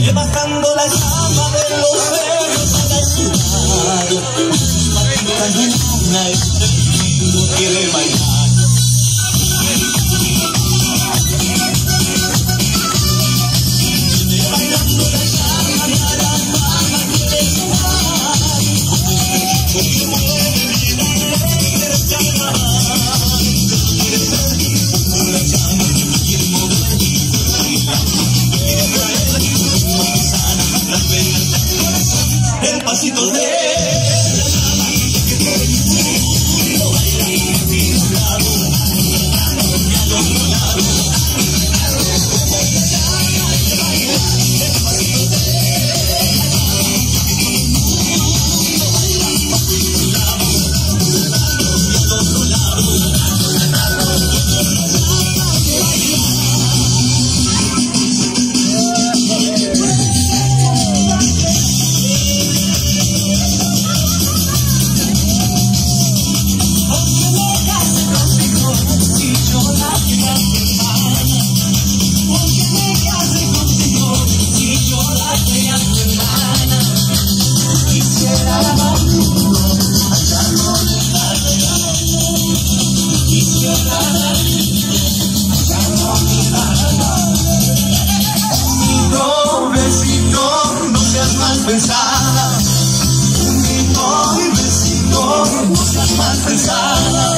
Levantando la llama de los cerros a la ciudad, una estrella quiere bailar. Yeah. las cruzadas.